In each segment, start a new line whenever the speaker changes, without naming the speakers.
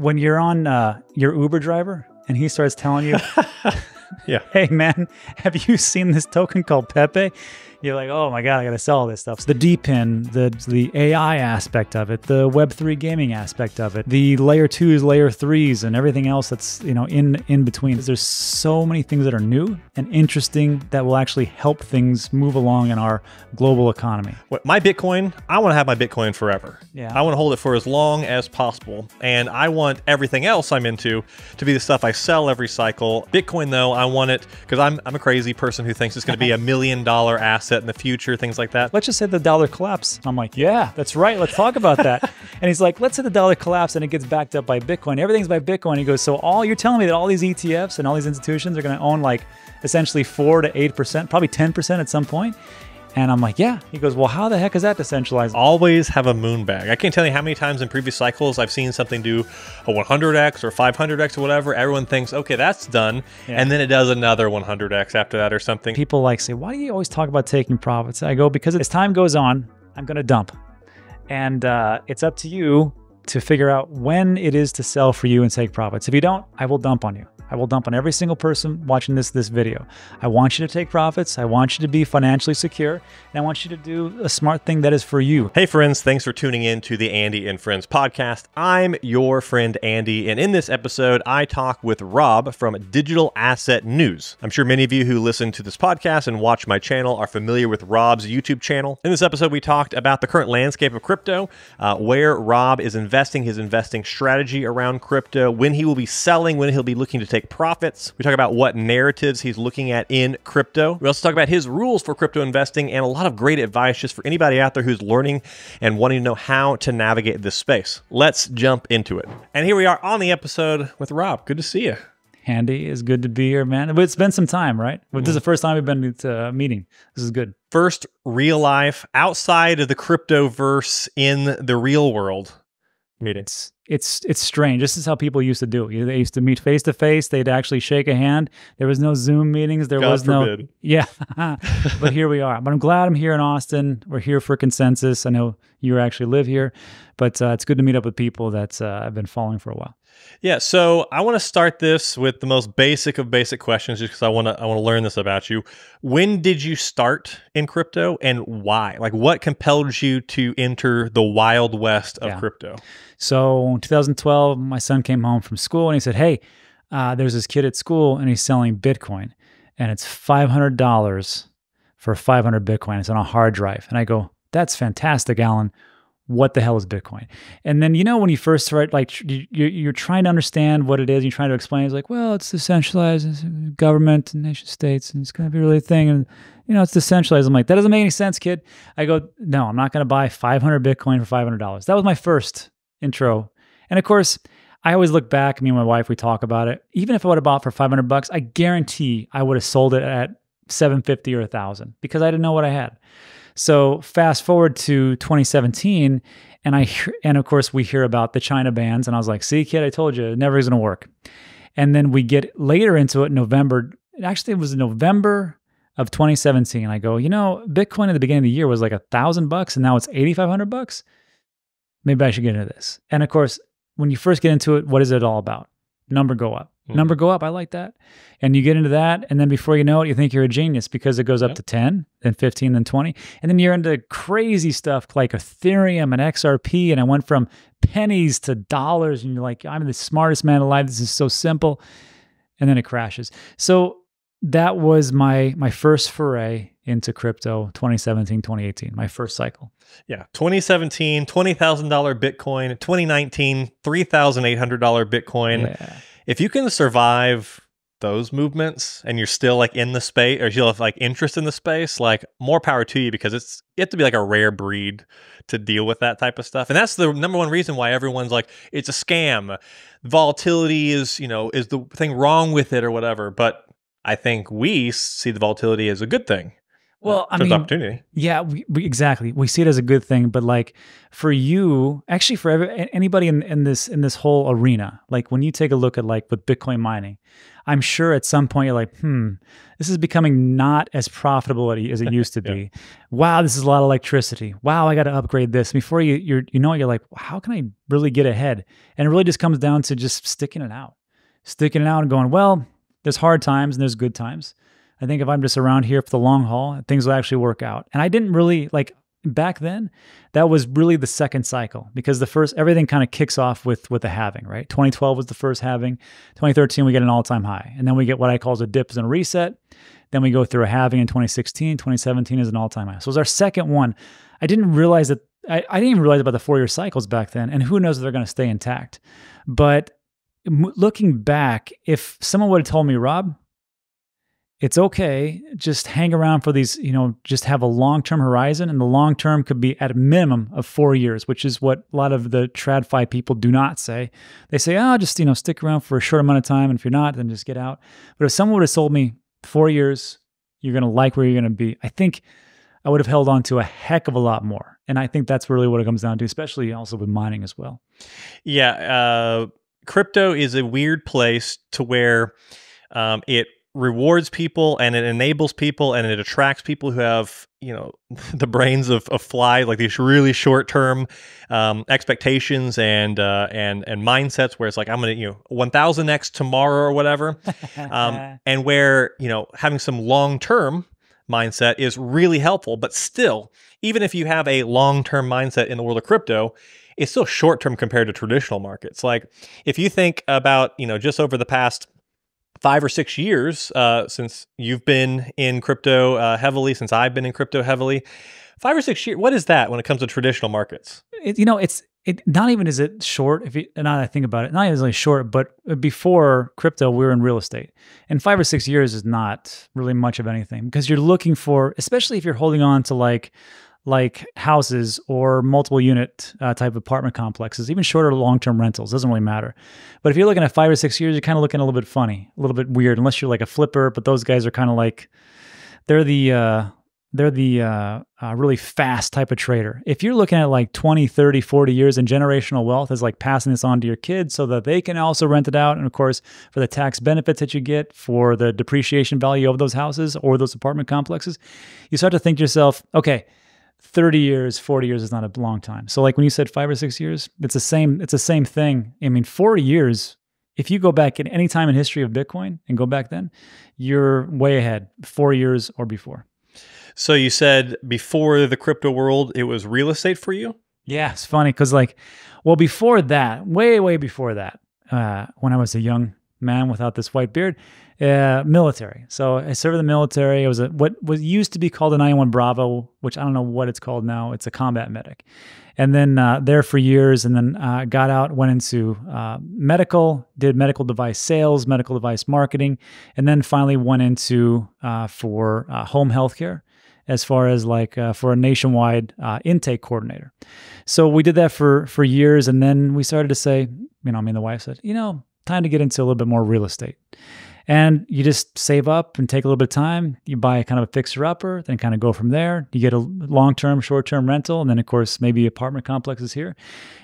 when you're on uh, your Uber driver and he starts telling you,
Yeah.
hey man, have you seen this token called Pepe? You're like, oh my god, I gotta sell all this stuff. So the DePIN, the the AI aspect of it, the Web three gaming aspect of it, the layer twos, layer threes, and everything else that's you know in in between. There's so many things that are new and interesting that will actually help things move along in our global economy.
What, my Bitcoin, I want to have my Bitcoin forever.
Yeah.
I want to hold it for as long as possible. And I want everything else I'm into to be the stuff I sell every cycle. Bitcoin, though, I want it because I'm, I'm a crazy person who thinks it's going to be a million dollar asset in the future, things like that.
let's just say the dollar collapse. I'm like, yeah, that's right. Let's talk about that. and he's like, let's say the dollar collapse and it gets backed up by Bitcoin. Everything's by Bitcoin. He goes, so all you're telling me that all these ETFs and all these institutions are going to own like essentially four to eight percent, probably ten percent at some point. And I'm like, yeah. He goes, well, how the heck is that decentralized?
Always have a moon bag. I can't tell you how many times in previous cycles I've seen something do a 100x or 500x or whatever. Everyone thinks, okay, that's done.
Yeah.
And then it does another 100x after that or something.
People like say, why do you always talk about taking profits? I go, because as time goes on, I'm going to dump. And uh, it's up to you to figure out when it is to sell for you and take profits. If you don't, I will dump on you. I will dump on every single person watching this this video. I want you to take profits. I want you to be financially secure, and I want you to do a smart thing that is for you.
Hey, friends, thanks for tuning in to the Andy and Friends podcast. I'm your friend Andy, and in this episode, I talk with Rob from Digital Asset News. I'm sure many of you who listen to this podcast and watch my channel are familiar with Rob's YouTube channel. In this episode, we talked about the current landscape of crypto, uh, where Rob is investing, his investing strategy around crypto, when he will be selling, when he'll be looking to take profits. We talk about what narratives he's looking at in crypto. We also talk about his rules for crypto investing and a lot of great advice just for anybody out there who's learning and wanting to know how to navigate this space. Let's jump into it. And here we are on the episode with Rob. Good to see you.
Handy is good to be here, man. But it's been some time, right? This is the mm. first time we've been to a meeting. This is good.
First real life outside of the crypto verse in the real world.
It's it's it's strange. This is how people used to do it. They used to meet face to face. They'd actually shake a hand. There was no Zoom meetings. There
God
was no
forbid.
yeah. but here we are. But I'm glad I'm here in Austin. We're here for consensus. I know you actually live here, but uh, it's good to meet up with people that uh, I've been following for a while.
Yeah, so I want to start this with the most basic of basic questions, just because I want to I want to learn this about you. When did you start in crypto, and why? Like, what compelled you to enter the wild west of
Yeah.
crypto?
So in 2012, my son came home from school and he said, "Hey, uh, there's this kid at school and he's selling Bitcoin, and it's five hundred dollars for 500 Bitcoin. It's on a hard drive." And I go, "That's fantastic, Alan. What the hell is Bitcoin?" And then you know when you first start, like you, you- you're trying to understand what it is, you're trying to explain. It's like, well, it's decentralized it's government and nation states, and it's going to be really thing, and you know, it's decentralized. I'm like, that doesn't make any sense, kid. I go, no, I'm not going to buy 500 Bitcoin for $500. That was my first intro. And of course, I always look back, me and my wife, we talk about it. Even if I would have bought for 500 bucks, I guarantee I would have sold it at 750 or 1000 because I didn't know what I had. So fast forward to 2017 and I and of course we hear about the China bans and I was like, "See kid, I told you, it never is going to work." And then we get later into it November, actually it was November of 2017. and I go, "You know, Bitcoin at the beginning of the year was like a 1000 bucks and now it's 8500 bucks." maybe I should get into this. And of course, when you first get into it, what is it all about? Number go up.
Mhm.
Number go up. I like that. And you get into that, and then before you know it, you think you're a genius because it goes up
Yep.
to 10, then 15, then 20. And then you're into crazy stuff like Ethereum and XRP. And I went from pennies to dollars, and you're like, I'm the smartest man alive. This is so simple. And then it crashes. So that was my my first foray into crypto 2017 2018 my first cycle
Yeah, 2017, twenty thousand dollar Bitcoin. 2019, three thousand eight hundred dollar Bitcoin.
yeah.
If you can survive those movements and you're still like in the space or you have like interest in the space, like more power to you because it's you have to be like a rare breed to deal with that type of stuff. And that's the number one reason why everyone's like, it's a scam. Volatility is, you know, is the thing wrong with it or whatever. But I think we see the volatility as a good thing.
Well, I mean,
opportunity.
Yeah, we, we, exactly. We see it as a good thing, but like for you, actually, for every, anybody in, in this in this whole arena, like when you take a look at like with Bitcoin mining, I'm sure at some point you're like, hmm, this is becoming not as profitable as it used to
Yeah.
be. Wow, this is a lot of electricity. Wow, I got to upgrade this. Before you you're, you know, it, you're like, how can I really get ahead? And it really just comes down to just sticking it out, sticking it out, and going, well, there's hard times and there's good times. I think if I'm just around here for the long haul, things will actually work out. And I didn't really like back then. That was really the second cycle because the first everything kind of kicks off with with the halving, right? 2012 was the first halving. 2013 we get an all time high, and then we get what I call as a dip and a reset. Then we go through a halving in 2016. 2017 is an all time high. So it was our second one. I didn't realize that. I, I didn't even realize about the four year cycles back then, and who knows if they're going to stay intact. But looking back, if someone would have told me, Rob, it's okay. Just hang around for these, you know, just have a long term horizon. And the long term could be at a minimum of four years, which is what a lot of the TradFi people do not say. They say, oh, just, you know, stick around for a short amount of time. And if you're not, then just get out. But if someone would have sold me four years, you're going to like where you're going to be, I think I would have held on to a heck of a lot more. And I think that's really what it comes down to, especially also with mining as well.
Yeah, uh, crypto is a weird place to where um, it rewards people and it enables people and it attracts people who have you know the brains of, of fly like these really short term um, expectations and uh, and and mindsets where it's like I'm gonna you know 1000x tomorrow or whatever. Um, and where you know having some long term mindset is really helpful but still even if you have a long term mindset in the world of crypto it's still short term compared to traditional markets. Like if you think about you know just over the past five or six years uh, since you've been in crypto uh, heavily since i've been in crypto heavily five or six years what is that when it comes to traditional markets
it, you know, it's it not even is it short. If you now that I think about it, not even really short, but before crypto, we were in real estate, and five or six years is not really much of anything because you're looking for, especially if you're holding on to like like houses or multiple unit uh, type apartment complexes, even shorter long term rentals doesn't really matter. But if you're looking at five or six years, you're kind of looking a little bit funny, a little bit weird, unless you're like a flipper. But those guys are kind of like they're the uh, they're the uh, uh, really fast type of trader. If you're looking at like 20, 30, 40 years and generational wealth is like passing this on to your kids so that they can also rent it out. And of course, for the tax benefits that you get for the depreciation value of those houses or those apartment complexes, you start to think to yourself, okay, 30 years, 40 years is not a long time. So like when you said five or six years, it's the same, it's the same thing. I mean, 40 years, if you go back at any time in history of Bitcoin and go back then, you're way ahead, four years or before.
so you said before the crypto world it was real estate for you
Yeah, it's funny because like, well, before that, way, way before that, uh, when I was a young man without this white beard, uh, military. So I served in the military. It was a what was used to be called a 91 Bravo, which I don't know what it's called now. It's a combat medic, and then uh, there for years, and then uh, got out, went into uh, medical, did medical device sales, medical device marketing, and then finally went into uh, for uh, home healthcare as far as like uh, for a nationwide uh, intake coordinator. So we did that for for years, and then we started to say, you know, I mean, the wife said, you know, time to get into a little bit more real estate. And you just save up and take a little bit of time. You buy kind of a fixer upper, then kind of go from there. You get a long term, short term rental, and then, of course, maybe apartment complexes here.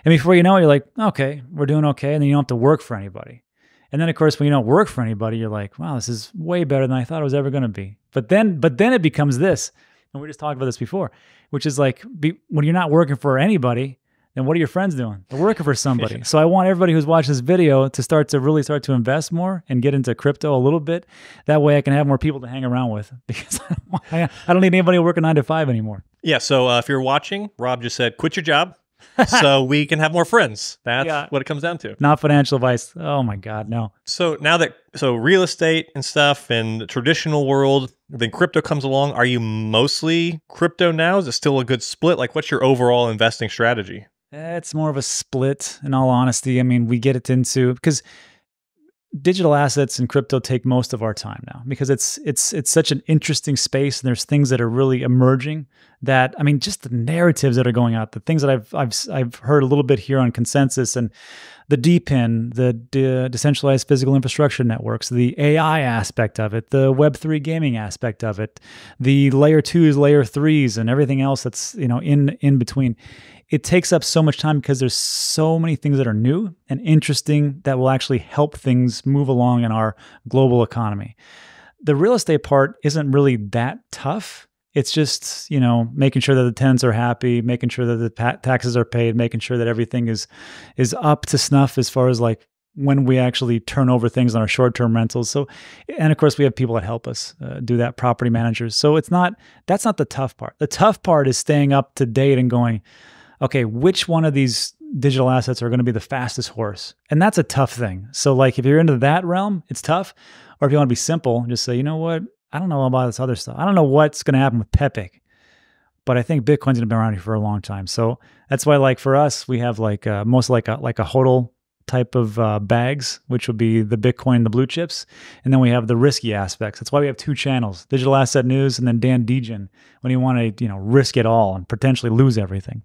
And before you know it, you're like, okay, we're doing okay. And then you don't have to work for anybody. And then, of course, when you don't work for anybody, you're like, wow, this is way better than I thought it was ever going to be. But then, but then it becomes this, and we just talked about this before, which is like be, when you're not working for anybody, then what are your friends doing? They're working for somebody. So I want everybody who's watching this video to start to really start to invest more and get into crypto a little bit. That way, I can have more people to hang around with because I don't, I I don't need anybody working nine to five anymore.
yeah so uh, if you're watching rob just said quit your job so we can have more friends that's
Yeah.
what it comes down to
Not financial advice. Oh my God, no.
So now that so real estate and stuff and the traditional world, then crypto comes along. Are you mostly crypto now? Is it still a good split? Like, what's your overall investing strategy?
It's more of a split, in all honesty. I mean, we get it into because digital assets and crypto take most of our time now because it's it's it's such an interesting space and there's things that are really emerging that I mean just the narratives that are going out the things that I've I've I've heard a little bit here on consensus and the DePIN the de- decentralized physical infrastructure networks the AI aspect of it the web3 gaming aspect of it the layer 2s layer 3s and everything else that's you know in in between it takes up so much time because there's so many things that are new and interesting that will actually help things move along in our global economy. The real estate part isn't really that tough. It's just, you know, making sure that the tenants are happy, making sure that the taxes are paid, making sure that everything is is up to snuff as far as like when we actually turn over things on our short-term rentals. So, and of course, we have people that help us uh, do that, property managers. So it's not that's not the tough part. The tough part is staying up to date and going, okay, which one of these digital assets are going to be the fastest horse? And that's a tough thing. So, like, if you're into that realm, it's tough. Or if you want to be simple, just say, you know what? I don't know about this other stuff. I don't know what's going to happen with Pepe, but I think Bitcoin's going to be around here for a long time. So that's why, like, for us, we have like uh, most like a like a hodl type of uh, bags, which would be the Bitcoin, the blue chips, and then we have the risky aspects. That's why we have two channels: Digital Asset News and then Dan Degen when you want to, you know, risk it all and potentially lose everything.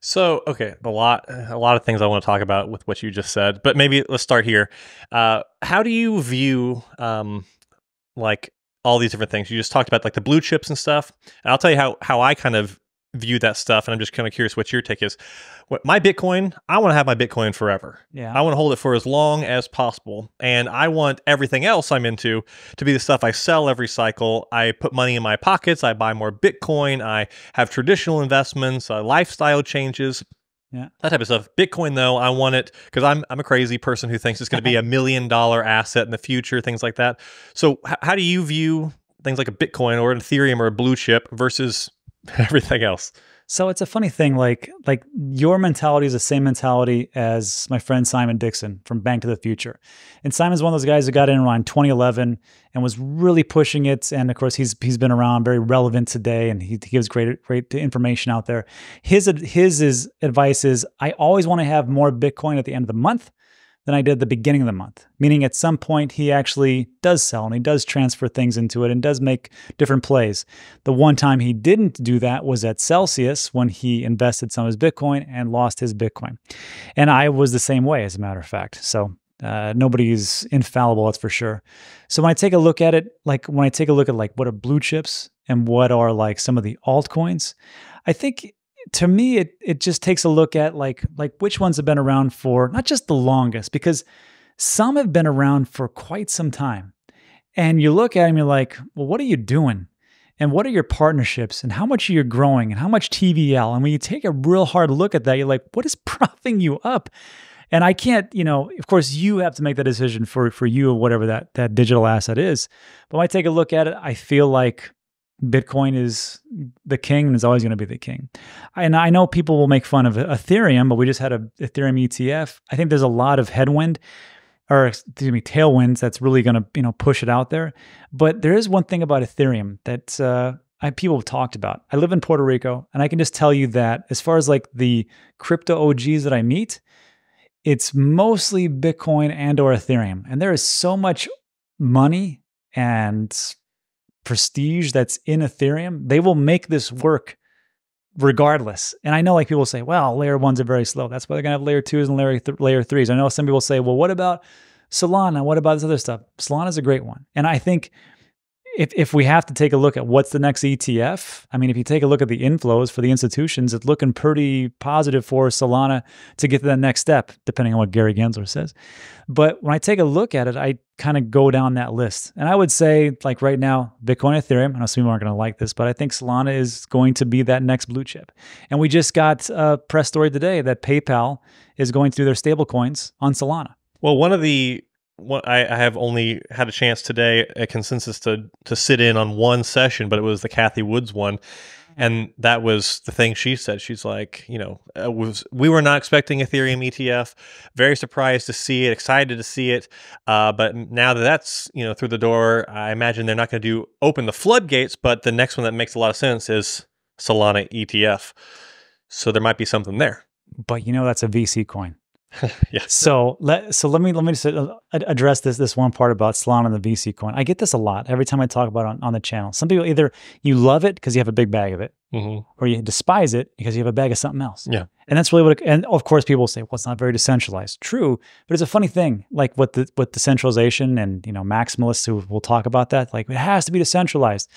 So, okay, a lot, a lot of things I want to talk about with what you just said, but maybe let's start here. Uh, how do you view, um, like all these different things you just talked about, like the blue chips and stuff? And I'll tell you how how I kind of view that stuff, and I'm just kind of curious what your take is. What my Bitcoin, I want to have my Bitcoin forever.
Yeah,
I want to hold it for as long as possible, and I want everything else I'm into to be the stuff I sell every cycle. I put money in my pockets. I buy more Bitcoin. I have traditional investments, uh, lifestyle changes.
Yeah.
That type of stuff. Bitcoin, though, I want it because I'm I'm a crazy person who thinks it's going to be a million dollar asset in the future, things like that. So, how do you view things like a Bitcoin or an Ethereum or a blue chip versus everything else.
So it's a funny thing, like like your mentality is the same mentality as my friend Simon Dixon from Bank to the Future. And Simon's one of those guys who got in around 2011 and was really pushing it. And of course, he's he's been around, very relevant today, and he, gives great great information out there. His his is advice is I always want to have more Bitcoin at the end of the month than I did at the beginning of the month. Meaning at some point he actually does sell and he does transfer things into it and does make different plays. The one time he didn't do that was at Celsius when he invested some of his Bitcoin and lost his Bitcoin. And I was the same way, as a matter of fact. So uh, nobody's infallible, that's for sure. So when I take a look at it, like when I take a look at like what are blue chips and what are like some of the altcoins, I think to me it it just takes a look at like like which ones have been around for not just the longest because some have been around for quite some time. And you look at them you're like well what are you doing? And what are your partnerships? And how much are you growing? And how much tvl and when you take a real hard look at that you're like what is propping you up? And i can't you know of course you have to make that decision for for you or whatever that that digital asset is. But when i take a look at it i feel like Bitcoin is the king and is always going to be the king. And I know people will make fun of Ethereum, but we just had a Ethereum ETF. I think there's a lot of headwind or excuse me, tailwinds that's really going to you know push it out there. But there is one thing about Ethereum that uh, I, people have talked about. I live in Puerto Rico, and I can just tell you that as far as like the crypto OGs that I meet, it's mostly Bitcoin and or Ethereum, and there is so much money and prestige that's in Ethereum, they will make this work regardless. And I know like people say, well, layer ones are very slow. That's why they're gonna have layer twos and layer th- layer threes. I know some people say, well, what about Solana? What about this other stuff? Solana is a great one. And I think if, if we have to take a look at what's the next ETF, I mean, if you take a look at the inflows for the institutions, it's looking pretty positive for Solana to get to that next step, depending on what Gary Gensler says. But when I take a look at it, I kind of go down that list. And I would say, like right now, Bitcoin, Ethereum, I know some people aren't going to like this, but I think Solana is going to be that next blue chip. And we just got a press story today that PayPal is going through their stable coins on Solana.
Well, one of the what I, I have only had a chance today a consensus to to sit in on one session, but it was the Cathie Woods one, and that was the thing she said. She's like, you know, uh, was we were not expecting Ethereum ETF. Very surprised to see it, excited to see it. Uh, but now that that's you know through the door, I imagine they're not going to do open the floodgates. But the next one that makes a lot of sense is Solana ETF. So there might be something there.
But you know, that's a VC coin.
yeah.
So let so let me let me just uh, address this this one part about Solana and the VC coin. I get this a lot every time I talk about it on, on the channel. Some people either you love it because you have a big bag of it,
hmm
or you despise it because you have a bag of something else.
Yeah.
And that's really what. It, and of course, people will say, "Well, it's not very decentralized." True, but it's a funny thing. Like with the with decentralization, and you know, maximalists who will talk about that, like it has to be decentralized.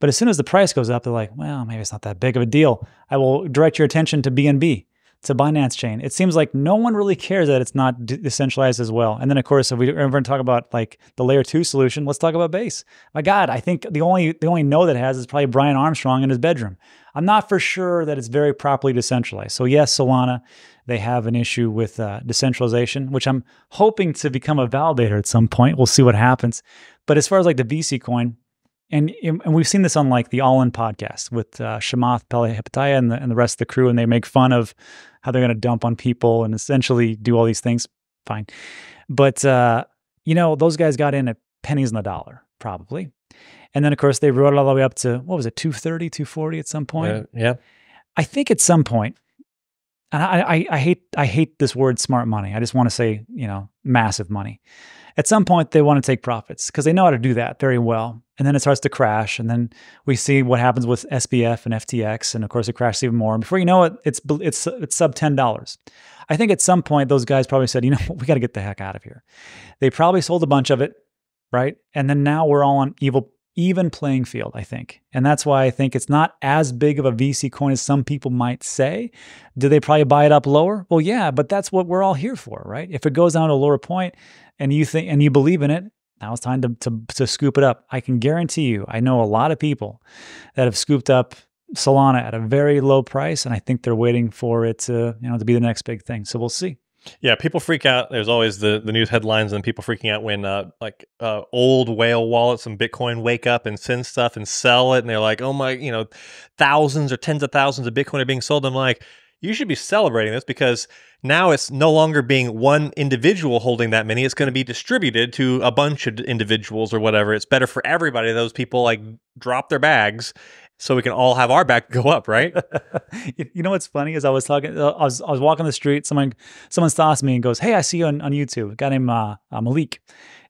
But as soon as the price goes up, they're like, "Well, maybe it's not that big of a deal." I will direct your attention to BNB. To Binance chain, it seems like no one really cares that it's not de- decentralized as well. And then, of course, if we ever talk about like the layer two solution, let's talk about Base. My God, I think the only the only node that has is probably Brian Armstrong in his bedroom. I'm not for sure that it's very properly decentralized. So yes, Solana, they have an issue with uh, decentralization, which I'm hoping to become a validator at some point. We'll see what happens. But as far as like the VC coin, and and we've seen this on like the All In podcast with uh, Chamath Palihapitiya and the, and the rest of the crew, and they make fun of how they're going to dump on people and essentially do all these things. Fine, but uh, you know those guys got in at pennies on the dollar probably, and then of course they rode it all the way up to what was it 230, 240 at some point.
Uh, yeah.
I think at some point, and I, I, I hate I hate this word smart money. I just want to say you know massive money. At some point, they want to take profits because they know how to do that very well. And then it starts to crash, and then we see what happens with SBF and FTX, and of course it crashes even more. And before you know it, it's it's it's sub ten dollars. I think at some point those guys probably said, you know, we got to get the heck out of here. They probably sold a bunch of it, right? And then now we're all on evil even playing field, I think. And that's why I think it's not as big of a VC coin as some people might say. Do they probably buy it up lower? Well, yeah, but that's what we're all here for, right? If it goes down to a lower point and you think and you believe in it, now it's time to, to, to scoop it up. I can guarantee you, I know a lot of people that have scooped up Solana at a very low price, and I think they're waiting for it to, you know, to be the next big thing. So we'll see.
Yeah, people freak out. There's always the, the news headlines and people freaking out when uh, like uh, old whale wallets and Bitcoin wake up and send stuff and sell it, and they're like, oh my, you know, thousands or tens of thousands of Bitcoin are being sold. I'm like, you should be celebrating this because now it's no longer being one individual holding that many. It's going to be distributed to a bunch of individuals or whatever. It's better for everybody. Those people like drop their bags so we can all have our back go up, right?
you know what's funny is I was talking, uh, I was I was walking the street. Someone someone stops me and goes, "Hey, I see you on, on YouTube." A guy named uh, uh, Malik,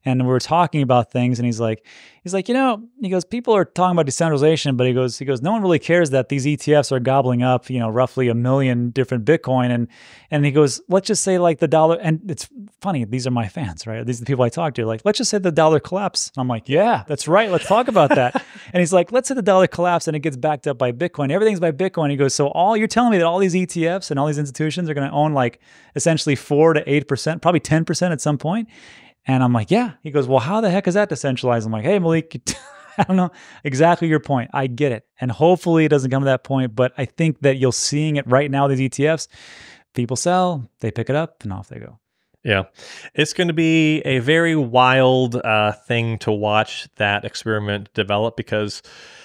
and we were talking about things. And he's like, he's like, you know, he goes, people are talking about decentralization, but he goes, he goes, no one really cares that these ETFs are gobbling up, you know, roughly a million different Bitcoin. And and he goes, let's just say like the dollar. And it's funny, these are my fans, right? These are the people I talk to. Like, let's just say the dollar collapse. I'm like, yeah, that's right. Let's talk about that. and he's like, let's say the dollar collapse and it gets backed up by Bitcoin. Everything's by Bitcoin. He goes, so all you're telling me that all these ETFs and all these institutions are going to own like essentially four to eight percent, probably ten percent at some point. And I'm like, yeah. He goes, well, how the heck is that decentralized? I'm like, hey, Malik, I don't know exactly your point. I get it. And hopefully it doesn't come to that point, but I think that you're seeing it right now, these ETFs. People sell, they pick it up, and off they go.
Yeah. It's going to be a very wild uh, thing to watch that experiment develop because,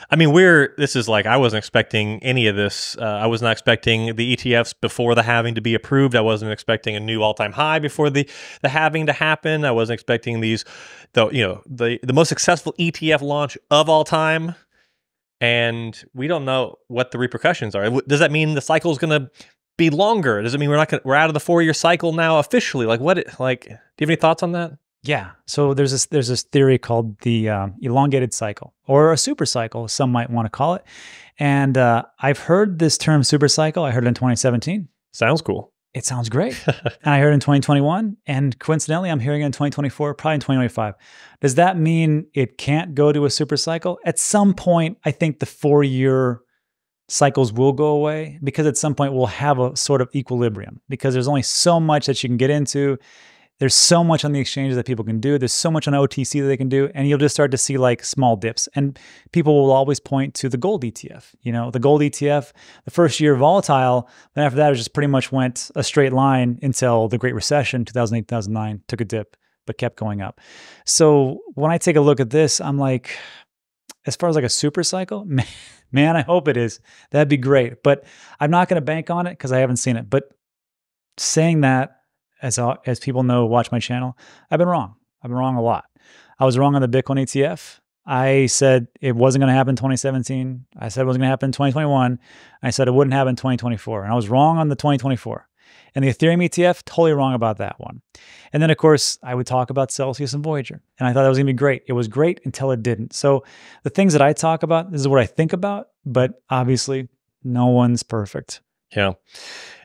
I mean, we're, this is like, I wasn't expecting any of this. Uh, I was not expecting the ETFs before the halving to be approved. I wasn't expecting a new all time high before the, the halving to happen. I wasn't expecting these, the, you know, the, the most successful ETF launch of all time. And we don't know what the repercussions are. Does that mean the cycle is going to be longer? Does it mean we're not gonna, we're out of the four year cycle now officially? Like what? Like, do you have any thoughts on that?
Yeah. So there's this there's this theory called the um, elongated cycle or a super cycle, some might want to call it. And uh, I've heard this term super cycle. I heard it in 2017.
Sounds cool.
It sounds great. and I heard it in 2021. And coincidentally, I'm hearing it in 2024, probably in 2025. Does that mean it can't go to a super cycle? At some point, I think the four year cycles will go away because at some point we'll have a sort of equilibrium because there's only so much that you can get into. There's so much on the exchanges that people can do. There's so much on OTC that they can do. And you'll just start to see like small dips. And people will always point to the gold ETF. You know, the gold ETF, the first year volatile, then after that, it just pretty much went a straight line until the Great Recession, 2008, 2009, took a dip, but kept going up. So when I take a look at this, I'm like, as far as like a super cycle, man, I hope it is. That'd be great. But I'm not going to bank on it because I haven't seen it. But saying that, as as people know, watch my channel, I've been wrong. I've been wrong a lot. I was wrong on the Bitcoin ETF. I said it wasn't going to happen in 2017. I said it wasn't going to happen in 2021. I said it wouldn't happen in 2024. And I was wrong on the 2024. And the Ethereum ETF, totally wrong about that one. And then, of course, I would talk about Celsius and Voyager. And I thought that was going to be great. It was great until it didn't. So the things that I talk about, this is what I think about, but obviously, no one's perfect.
Yeah.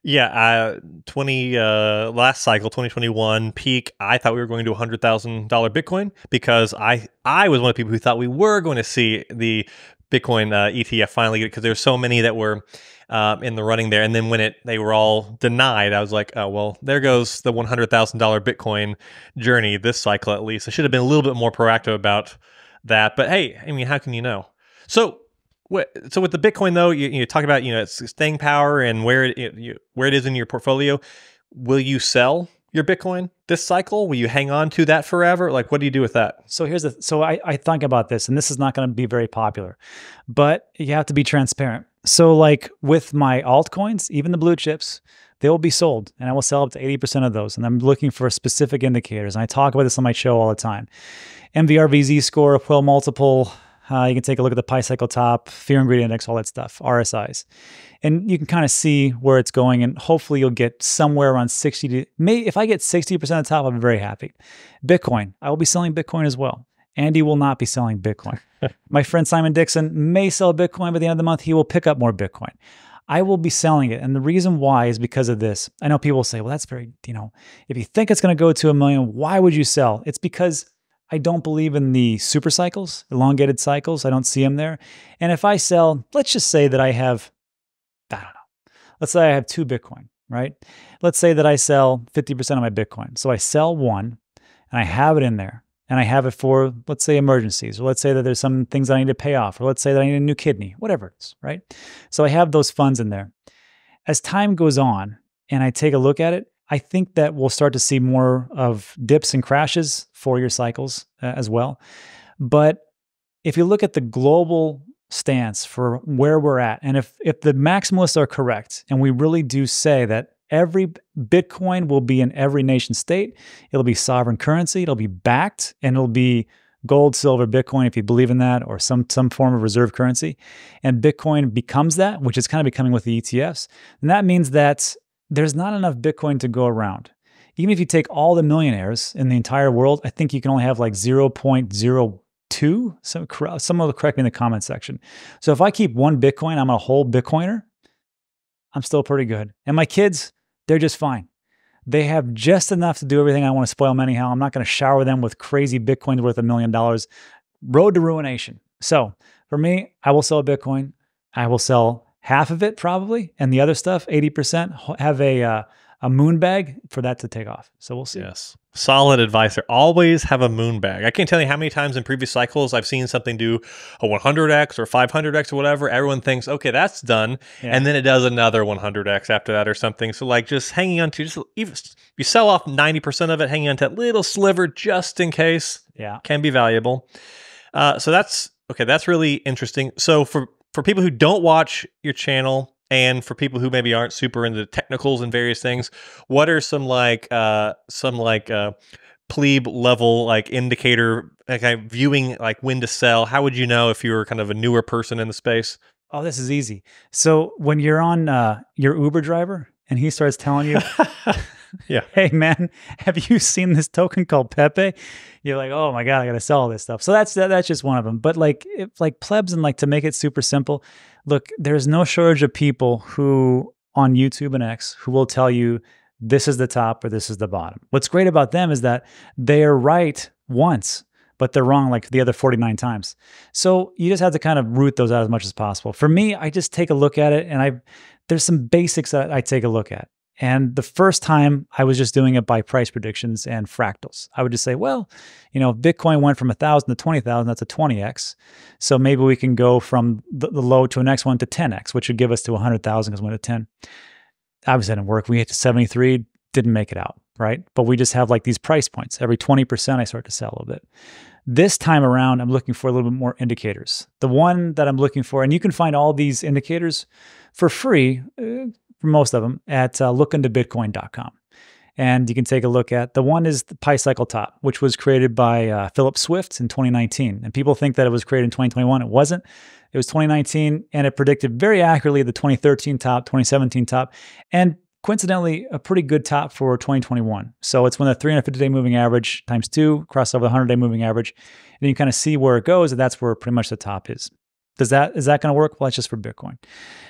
Yeah, uh, 20 uh, last cycle 2021 peak, I thought we were going to $100,000 Bitcoin because I I was one of the people who thought we were going to see the Bitcoin uh, ETF finally get because there were so many that were um, in the running there. And then when it they were all denied, I was like, oh well, there goes the one hundred thousand dollar Bitcoin journey this cycle at least. I should have been a little bit more proactive about that. But hey, I mean, how can you know? So so with the Bitcoin though, you, you talk about you know its staying power and where it, you, where it is in your portfolio. Will you sell your Bitcoin this cycle? Will you hang on to that forever? Like, what do you do with that?
So here's the so I, I think about this, and this is not going to be very popular, but you have to be transparent. So, like with my altcoins, even the blue chips, they will be sold, and I will sell up to 80% of those. And I'm looking for specific indicators. And I talk about this on my show all the time. MVRV Z score, Puell multiple, uh, you can take a look at the Pi Cycle top, Fear Greed Index, all that stuff, RSIs. And you can kind of see where it's going. And hopefully you'll get somewhere around 60 to, may, if I get 60% of the top, I'll be very happy. Bitcoin, I will be selling Bitcoin as well. Andy will not be selling Bitcoin. My friend Simon Dixon may sell Bitcoin by the end of the month. He will pick up more Bitcoin. I will be selling it. And the reason why is because of this. I know people say, well, that's very, you know, if you think it's going to go to a million, why would you sell? It's because I don't believe in the super cycles, elongated cycles. I don't see them there. And if I sell, let's just say that I have, I don't know, let's say I have two Bitcoin, right? Let's say that I sell 50% of my Bitcoin. So I sell one and I have it in there and I have it for, let's say, emergencies, or let's say that there's some things I need to pay off, or let's say that I need a new kidney, whatever it is, right? So I have those funds in there. As time goes on and I take a look at it, I think that we'll start to see more of dips and crashes, for your cycles uh, as well. But if you look at the global stance for where we're at, and if, if the maximalists are correct, and we really do say that every Bitcoin will be in every nation state, it'll be sovereign currency, it'll be backed, and it'll be gold, silver, Bitcoin, if you believe in that, or some some form of reserve currency, and Bitcoin becomes that, which is kind of becoming with the ETFs, and that means that there's not enough Bitcoin to go around. Even if you take all the millionaires in the entire world, I think you can only have like 0.02. So someone will correct me in the comment section. So if I keep one Bitcoin, I'm a whole Bitcoiner. I'm still pretty good. And my kids, they're just fine. They have just enough to do everything I want to spoil them anyhow. I'm not going to shower them with crazy Bitcoins worth a million dollars. Road to ruination. So for me, I will sell a Bitcoin. I will sell half of it probably, and the other stuff, 80%, have a uh, a moon bag for that to take off. So we'll see.
Yes. Solid advice there. Always have a moon bag. I can't tell you how many times in previous cycles I've seen something do a 100x or 500x or whatever. Everyone thinks, okay, that's done. Yeah. And then it does another 100x after that or something. So, like, just hanging on to just even you sell off 90% of it, hanging on to that little sliver just in case
yeah.
can be valuable. Uh, so, that's okay. That's really interesting. So, for for people who don't watch your channel and for people who maybe aren't super into technicals and various things, what are some like uh some like uh plebe level like indicator like viewing like when to sell? How would you know if you were kind of a newer person in the space?
Oh, this is easy. So when you're on uh, your Uber driver and he starts telling you,
yeah,
hey man, have you seen this token called Pepe? You're like, oh my god, I gotta sell all this stuff. So that's that, that's just one of them. But like, if, like plebs and like to make it super simple, look, there's no shortage of people who on YouTube and X who will tell you this is the top or this is the bottom. What's great about them is that they are right once but they're wrong like the other 49 times. So you just have to kind of root those out as much as possible. For me, I just take a look at it and I there's some basics that I take a look at. And the first time I was just doing it by price predictions and fractals. I would just say, well, you know, Bitcoin went from 1,000 to 20,000, that's a 20x. So maybe we can go from the, low to the next one to 10x, which would give us to 100,000 because we went to 10. Obviously, didn't work. We hit to 73, didn't make it out, right? But we just have like these price points. Every 20%, I start to sell a little bit. This time around, I'm looking for a little bit more indicators. The one that I'm looking for, and you can find all these indicators for free uh, for most of them at uh, lookintobitcoin.com. And you can take a look at the one is the Pi Cycle Top, which was created by uh, Philip Swift in 2019. And people think that it was created in 2021. It wasn't. It was 2019, and it predicted very accurately the 2013 top, 2017 top. And coincidentally a pretty good top for 2021. So it's when the 350 day moving average times two cross over the 100 day moving average, and you kind of see where it goes, and that's where pretty much the top is. Does that is that going to work? Well, that's just for Bitcoin.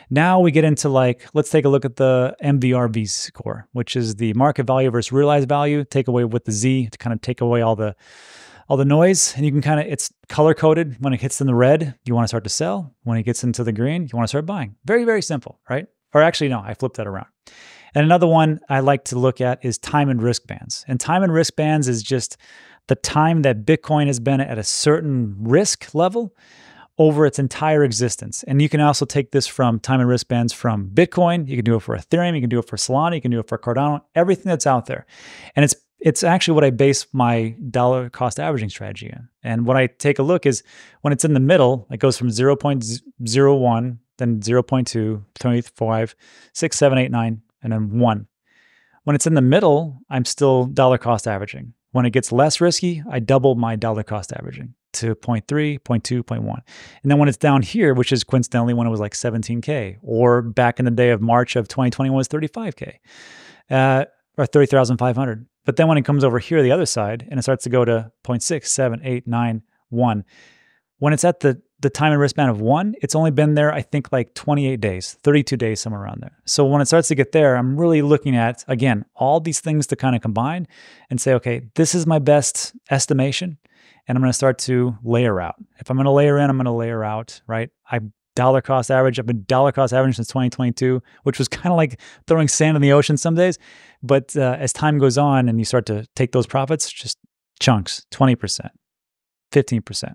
Now we get into like let's take a look at the MVRV score, which is the market value versus realized value. Take away with the Z to kind of take away all the all the noise, and you can kind of it's color coded. When it hits in the red, you want to start to sell. When it gets into the green, you want to start buying. Very very simple, right? Or actually, no, I flipped that around. And another one I like to look at is time and risk bands. And time and risk bands is just the time that Bitcoin has been at a certain risk level over its entire existence. And you can also take this from time and risk bands from Bitcoin. You can do it for Ethereum. You can do it for Solana. You can do it for Cardano. Everything that's out there, and it's it's actually what I base my dollar cost averaging strategy in. And what I take a look is when it's in the middle, it goes from 0.01, then 0.2, 25, 6, 7, 8, 9, and then 1. When it's in the middle, I'm still dollar cost averaging. When it gets less risky, I double my dollar cost averaging to 0.3, 0.2, 0.1. And then when it's down here, which is coincidentally when it was like 17K, or back in the day of March of 2021 was 35K, uh, or 30,500. But then when it comes over here, the other side, and it starts to go to 0.6, 7, 8, 9, 1, when it's at the the time and risk band of one, it's only been there, I think, like 28 days, 32 days, somewhere around there. So when it starts to get there, I'm really looking at, again, all these things to kind of combine and say, okay, this is my best estimation and I'm going to start to layer out. If I'm going to layer in, I'm going to layer out, right? I dollar cost average. I've been dollar cost average since 2022, which was kind of like throwing sand in the ocean some days. But uh, as time goes on and you start to take those profits, just chunks, 20%, 15%.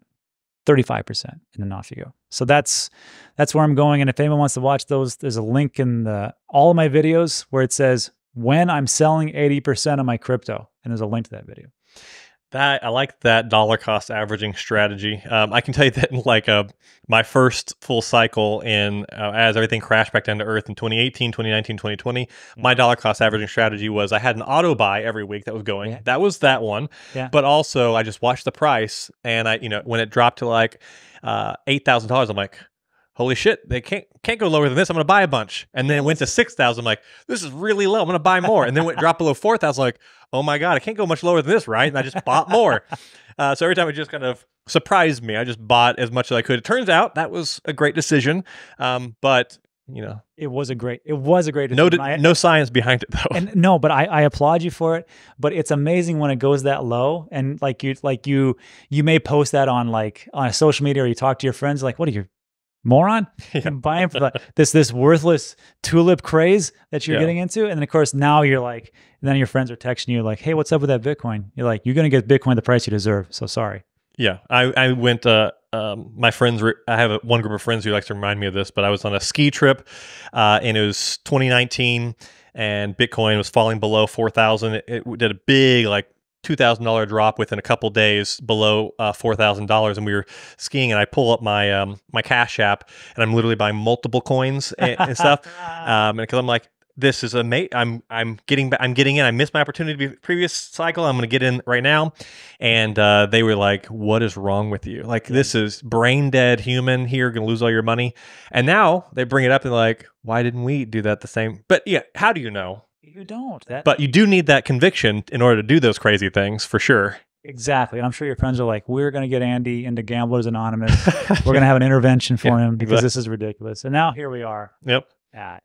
35% and then off you go. So that's that's where I'm going. And if anyone wants to watch those, there's a link in the all of my videos where it says when I'm selling 80% of my crypto. And there's a link to that video.
That I like that dollar cost averaging strategy. Um, I can tell you that in like uh, my first full cycle in uh, as everything crashed back down to earth in 2018, 2019, 2020, mm-hmm. my dollar cost averaging strategy was I had an auto buy every week that was going. Yeah. That was that one. Yeah. But also I just watched the price and I, you know, when it dropped to like uh, $8,000, I'm like, holy shit, they can't can't go lower than this. I'm going to buy a bunch. And then it went to 6,000. I'm like, this is really low. I'm going to buy more. And then it dropped below 4,000. Like, oh my God, I can't go much lower than this, right? And I just bought more. Uh, so every time it just kind of surprised me. I just bought as much as I could. It turns out that was a great decision. Um, but you know,
it was a great, it was a great. Decision.
No, I, no science behind it though.
And no, but I, I applaud you for it. But it's amazing when it goes that low, and like you, like you, you may post that on like on a social media, or you talk to your friends, like, what are you, moron? Yeah. buying for this this worthless tulip craze that you're yeah. getting into. And then of course now you're like then your friends are texting you like hey what's up with that bitcoin? You're like you're going to get bitcoin the price you deserve so sorry.
Yeah. I i went uh um, my friends re- i have a, one group of friends who likes to remind me of this but i was on a ski trip uh, and it was 2019 and bitcoin was falling below 4000 it, it did a big like $2,000 drop within a couple days below uh, $4,000 and we were skiing and I pull up my um, my cash app and I'm literally buying multiple coins and, and stuff um, because I'm like this is a mate I'm I'm getting I'm getting in. I missed my opportunity previous cycle. I'm going to get in right now. And uh, they were like what is wrong with you? Like this is brain dead human here going to lose all your money. And now they bring it up and like why didn't we do that the same? But yeah how do you know
you don't.
That, but you do need that conviction in order to do those crazy things for sure.
Exactly. And I'm sure your friends are like, we're going to get Andy into Gamblers Anonymous. we're going to have an intervention for yeah, him because exactly. this is ridiculous. And now here we are.
Yep. Yeah.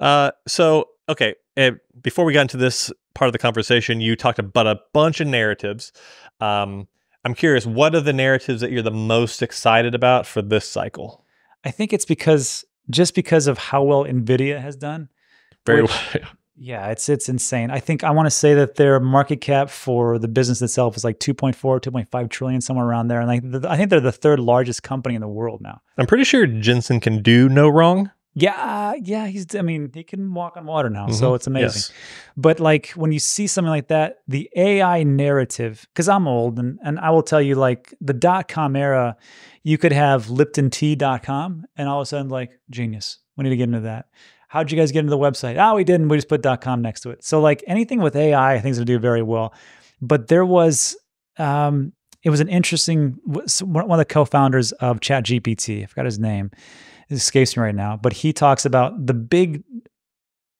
Uh, so, okay. Uh, before we got into this part of the conversation, you talked about a bunch of narratives. Um, I'm curious, what are the narratives that you're the most excited about for this cycle?
I think it's because just because of how well NVIDIA has done.
Very which, well.
Yeah, it's it's insane. I think I want to say that their market cap for the business itself is like 2.4, 2.5 trillion, somewhere around there. And like the, I think they're the third largest company in the world now.
I'm pretty sure Jensen can do no wrong.
Yeah, yeah, he's. I mean, he can walk on water now, mm-hmm. so it's amazing. Yes. But like when you see something like that, the AI narrative, because I'm old and and I will tell you, like the dot com era, you could have LiptonTea.com, and all of a sudden, like genius. We need to get into that. How'd you guys get into the website? Oh, we didn't. We just put .com next to it. So like anything with AI, I think is to do very well. But there was, um, it was an interesting. One of the co-founders of ChatGPT, I forgot his name, it escapes me right now, but he talks about the big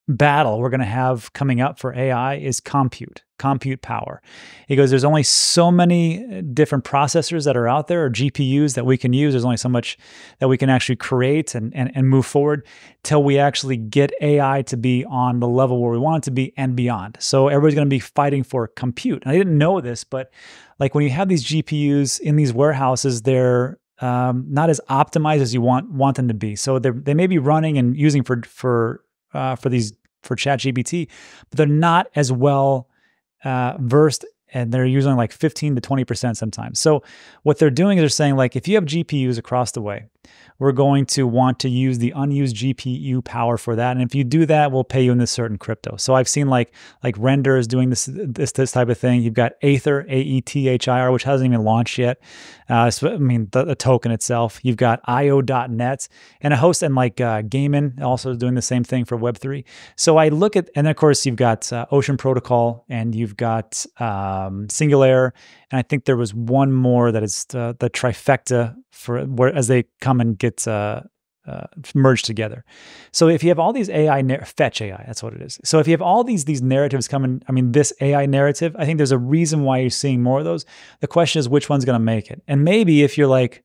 battle we're going to have coming up for AI is compute, compute power. He goes, there's only so many uh, different processors that are out there or GPUs that we can use. There's only so much that we can actually create and, and, and move forward till we actually get AI to be on the level where we want it to be and beyond. So everybody's going to be fighting for compute. And I didn't know this, but like when you have these GPUs in these warehouses, they're um, not as optimized as you want want them to be. So they they may be running and using for for uh, for these for ChatGPT, but they're not as well uh, versed and they're using like 15 to 20% sometimes. So what they're doing is they're saying like if you have GPUs across the way, we're going to want to use the unused GPU power for that. And if you do that, we'll pay you in this certain crypto. So I've seen like like Render is doing this this this type of thing. You've got Aethir, A E T H I R, which hasn't even launched yet. Uh, so, I mean the, the, token itself. You've got IO.net and a host and like uh, Gaimin also doing the same thing for Web3. So I look at and of course you've got uh, Ocean Protocol and you've got um, Singular and I think there was one more that is the, the trifecta for where as they come and get uh, uh, merged together. So if you have all these AI fetch AI, that's what it is. So if you have all these these narratives coming, I mean this AI narrative, I think there's a reason why you're seeing more of those. The question is which one's going to make it. And maybe if you're like,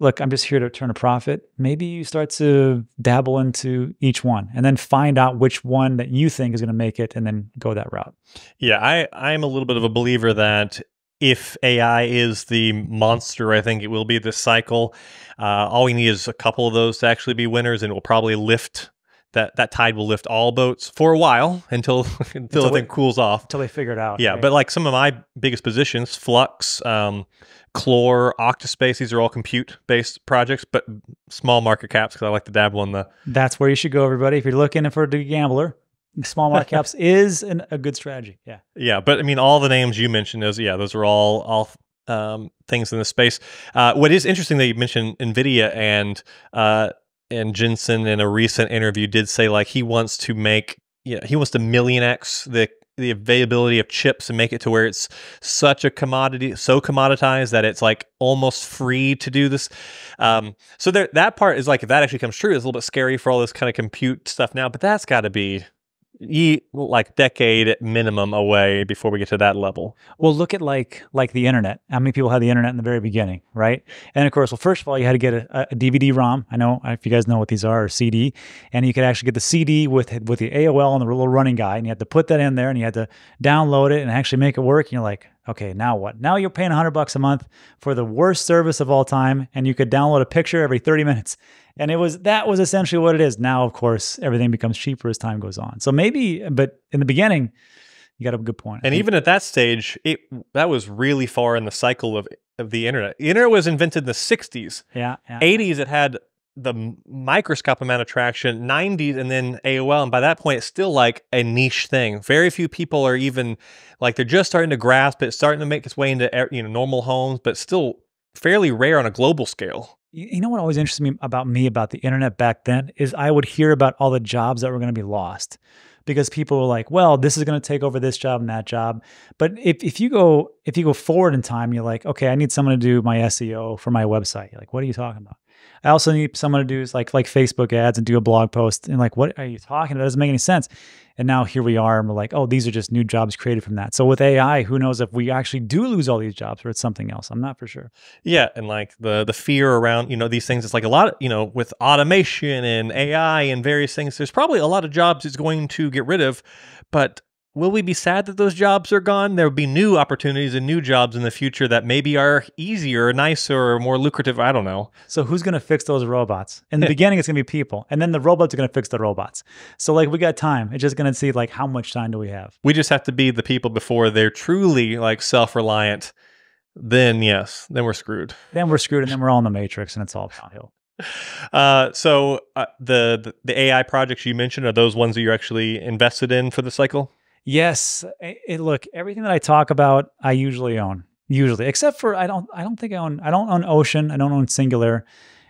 look, I'm just here to turn a profit, maybe you start to dabble into each one and then find out which one that you think is going to make it and then go that route.
Yeah, I I'm a little bit of a believer that if AI is the monster, I think it will be this cycle. Uh, all we need is a couple of those to actually be winners, and it will probably lift that that tide will lift all boats for a while until until, until the thing cools off.
Until they figure it out.
Yeah, right? but like some of my biggest positions, Flux, um, Clore, Octaspace, these are all compute based projects, but small market caps because I like to dabble in the.
That's where you should go, everybody. If you're looking for a gambler, small market caps is an, a good strategy. Yeah.
Yeah, but I mean, all the names you mentioned, those yeah, those are all all um, things in the space. Uh, what is interesting that you mentioned Nvidia and uh, and Jensen in a recent interview did say like he wants to make you know, he wants to million x the the availability of chips and make it to where it's such a commodity, so commoditized that it's like almost free to do this. Um, so there, that part is like if that actually comes true, it's a little bit scary for all this kind of compute stuff now. But that's got to be ye like decade minimum away before we get to that level.
Well, look at like like the internet. How many people had the internet in the very beginning, right? And of course, well, first of all, you had to get a, a DVD-ROM. I know if you guys know what these are, or CD, and you could actually get the CD with with the AOL and the little running guy, and you had to put that in there, and you had to download it and actually make it work. And you're like, okay, now what? Now you're paying 100 bucks a month for the worst service of all time, and you could download a picture every 30 minutes. And it was that was essentially what it is. Now, of course, everything becomes cheaper as time goes on. So maybe, but in the beginning, you got a good point.
And even at that stage, it that was really far in the cycle of of the internet. The internet was invented in the 60s.
Yeah. yeah.
80s, it had the microscope amount of traction 90s and then aol and by that point it's still like a niche thing. Very few people are even like they're just starting to grasp it starting to make its way into you know normal homes but still fairly rare on a global scale.
You know what always interests me about me about the internet back then is i would hear about all the jobs that were going to be lost because people were like well this is going to take over this job and that job. But if, if you go if you go forward in time you're like okay i need someone to do my seo for my website. You're like what are you talking about I also need someone to do like like Facebook ads and do a blog post and like what are you talking about? It doesn't make any sense. And now here we are, and we're like, oh, these are just new jobs created from that. So with AI, who knows if we actually do lose all these jobs or it's something else? I'm not for sure.
Yeah, and like the the fear around you know these things, it's like a lot of you know with automation and AI and various things. There's probably a lot of jobs it's going to get rid of, but will we be sad that those jobs are gone? There will be new opportunities and new jobs in the future that maybe are easier, nicer, or more lucrative. I don't know.
So who's going to fix those robots? In the beginning, it's going to be people, and then the robots are going to fix the robots. So like we got time. It's just going to see like how much time do we have?
We just have to be the people before they're truly like self-reliant. Then yes, then we're screwed.
Then we're screwed, and then we're all in the matrix, and it's all downhill.
Uh, so uh, the, the the AI projects you mentioned are those ones that you're actually invested in for the cycle?
Yes. It, look, everything that I talk about, I usually own. Usually, except for I don't. I don't think I own. I don't own Ocean. I don't own Singular.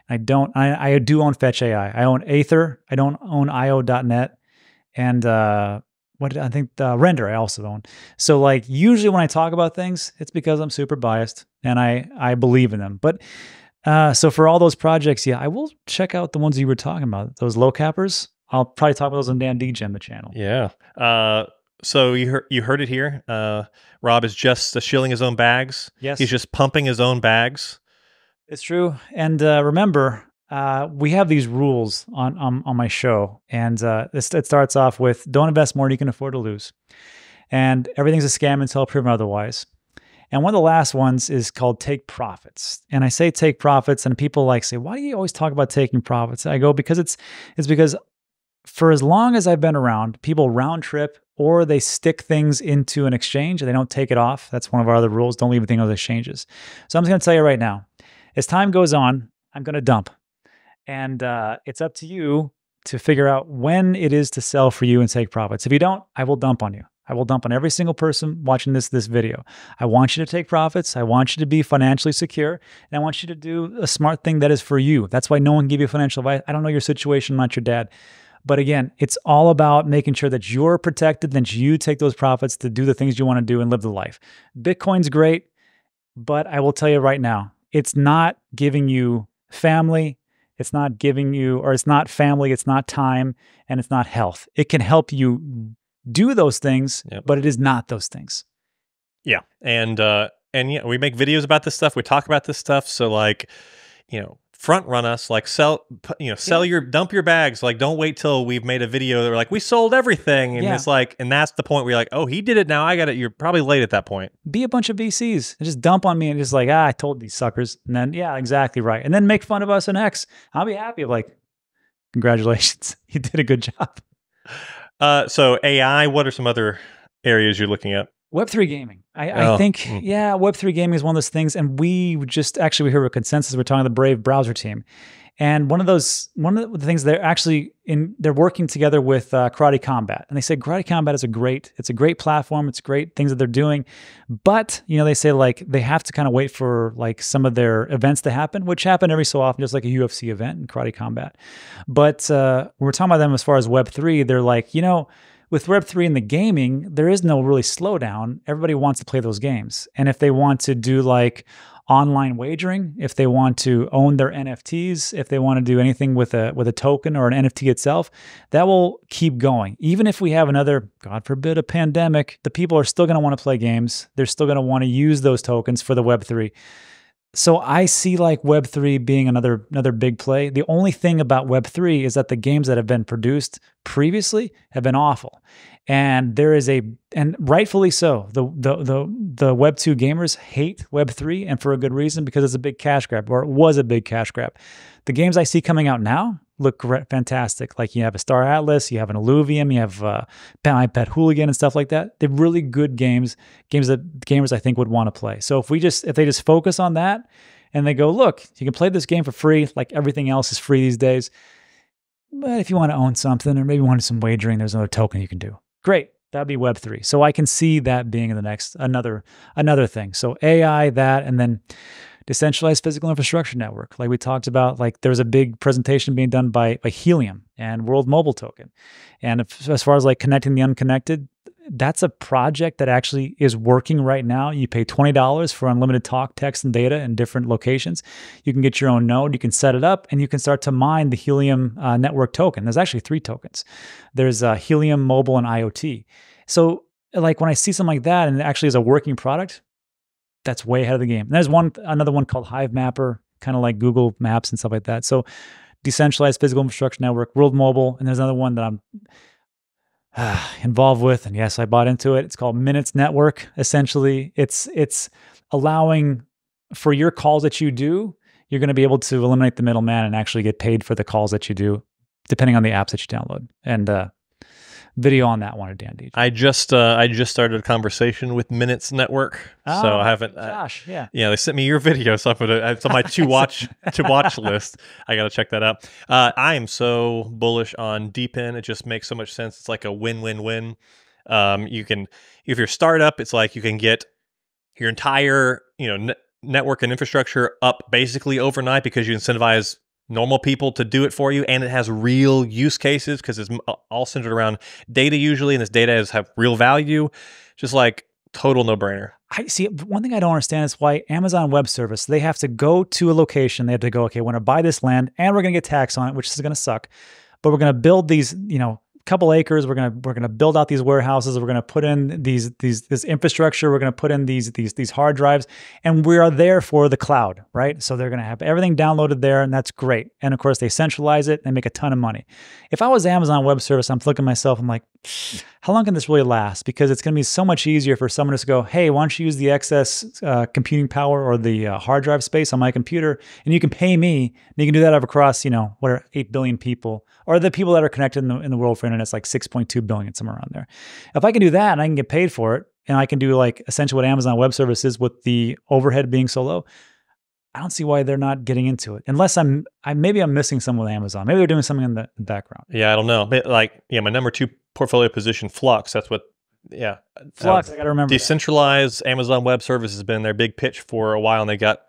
I don't. I, I do own Fetch AI. I own Aethir. I don't own IO.net. And uh, what I think the Render I also own. So like usually when I talk about things, it's because I'm super biased and I I believe in them. But uh, so for all those projects, yeah, I will check out the ones you were talking about. Those low cappers. I'll probably talk about those on Dan Degen, the channel.
Yeah. Uh, so you heard you heard it here. Uh, Rob is just uh, shilling his own bags.
Yes,
He's just pumping his own bags.
It's true. And uh, remember, uh, we have these rules on on, on my show, and uh, this, it starts off with don't invest more than you can afford to lose, and everything's a scam until proven otherwise. And one of the last ones is called take profits. And I say take profits, and people like say, why do you always talk about taking profits? I go because it's it's because for as long as I've been around, people round trip or they stick things into an exchange and they don't take it off. That's one of our other rules. Don't leave anything on the exchanges. So I'm just going to tell you right now, as time goes on, I'm going to dump. And uh, it's up to you to figure out when it is to sell for you and take profits. If you don't, I will dump on you. I will dump on every single person watching this this video. I want you to take profits. I want you to be financially secure, and I want you to do a smart thing that is for you. That's why no one give you financial advice. I don't know your situation, I'm not your dad. But again, it's all about making sure that you're protected, that you take those profits to do the things you want to do and live the life. Bitcoin's great, but I will tell you right now, it's not giving you family, it's not giving you, or it's not family, it's not time, and it's not health. It can help you do those things,
Yep.
but it is not those things.
Yeah, and uh, and yeah, we make videos about this stuff. We talk about this stuff. So like, you know, front run us. Like sell, you know, sell your dump your bags. Like don't wait till we've made a video that we're like we sold everything, and
Yeah.
it's like, and that's the point where you're like, oh, he did it. Now I got it. You're probably late at that point.
Be a bunch of VCs and just dump on me and just like, ah, I told these suckers. And then, yeah, exactly right. And then make fun of us and X. I'll be happy. Like, congratulations. you did a good job.
Uh, so AI. What are some other areas you're looking at?
Web3 gaming. I,
Oh,
I think,
mm.
yeah, Web3 gaming is one of those things. And we just actually, we heard a consensus. We're talking to the Brave browser team. And one of those, one of the things they're actually in, they're working together with uh, Karate Combat, and they say Karate Combat is a great, it's a great platform, it's great things that they're doing, but you know they say like they have to kind of wait for like some of their events to happen, which happen every so often, just like a UFC event in Karate Combat. But uh, we're talking about them as far as Web three, they're like, you know, with Web three in the gaming, there is no really slowdown. Everybody wants to play those games, and if they want to do like online wagering, if they want to own their NFTs, if they want to do anything with a with a token or an NFT itself, that will keep going. Even if we have another, God forbid, a pandemic, the people are still going to want to play games. They're still going to want to use those tokens for the Web three. So I see like Web three being another another big play. The only thing about Web three is that the games that have been produced previously have been awful, and there is a and rightfully so. The the the the Web two gamers hate Web three, and for a good reason because it's a big cash grab, or it was a big cash grab. The games I see coming out now look fantastic. Like you have a Star Atlas, you have an Illuvium, you have uh, My Pet Hooligan and stuff like that. They're really good games, games that gamers I think would want to play. So if we just if they just focus on that and they go, look, you can play this game for free, like everything else is free these days. But if you want to own something or maybe want some wagering, there's another token you can do. Great. That'd be Web three. So I can see that being in the next another another thing. So AI, that, and then decentralized physical infrastructure network. Like we talked about, like there was a big presentation being done by by Helium and World Mobile Token. And if, as far as like connecting the unconnected, that's a project that actually is working right now. You pay $20 for unlimited talk, text, and data in different locations. You can get your own node, you can set it up, and you can start to mine the Helium uh, network token. There's actually three tokens there's uh, Helium, mobile, and IoT. So, like when I see something like that and it actually is a working product, that's way ahead of the game. And there's one another one called Hivemapper, kind of like Google Maps and stuff like that. So decentralized physical infrastructure network, World Mobile, and there's another one that I'm uh, involved with, and yes, I bought into it. It's called Minutes Network. Essentially, it's it's allowing for your calls that you do, you're going to be able to eliminate the middleman and actually get paid for the calls that you do, depending on the apps that you download. And uh, video on that one Dan.
I just uh, I just started a conversation with Minutes Network, so
Oh,
I haven't. Uh,
Josh, yeah.
yeah, they sent me your video, so I'm gonna, it's on my to watch to watch list. I gotta check that out. Uh, I am so bullish on DePIN. It just makes so much sense. It's like a win win win. Um, you can if you're a startup, it's like you can get your entire you know ne- network and infrastructure up basically overnight because you incentivize normal people to do it for you and it has real use cases because it's all centered around data usually and this data has have real value just like total no-brainer
I see one thing I don't understand is why Amazon Web Service they have to go to a location. They have to go, okay, we're going to buy this land and we're going to get tax on it, which is going to suck. but we're going to build these, you know, couple acres. We're gonna we're gonna build out these warehouses. We're gonna put in these these this infrastructure. We're gonna put in these these these hard drives, and we are there for the cloud, right? So they're gonna have everything downloaded there, and that's great. And of course, they centralize it and make a ton of money. If I was Amazon Web Service, I'm looking myself. I'm like, how long can this really last? Because it's gonna be so much easier for someone to go, hey, why don't you use the excess uh, computing power or the uh, hard drive space on my computer, and you can pay me, and you can do that across, you know, what are eight billion people, or the people that are connected in the, in the world for internet it's like 6.2 billion, somewhere around there. If I can do that and I can get paid for it, and I can do like essentially what Amazon Web Services with the overhead being so low, I don't see why they're not getting into it. Unless I'm, I maybe I'm missing some with Amazon. Maybe they're doing something in the background.
Yeah, I don't know. Like, yeah, my number two portfolio position, Flux. That's what. Yeah,
Flux. Uh, I got to remember.
Decentralized that. Amazon Web Services has been their big pitch for a while, and they got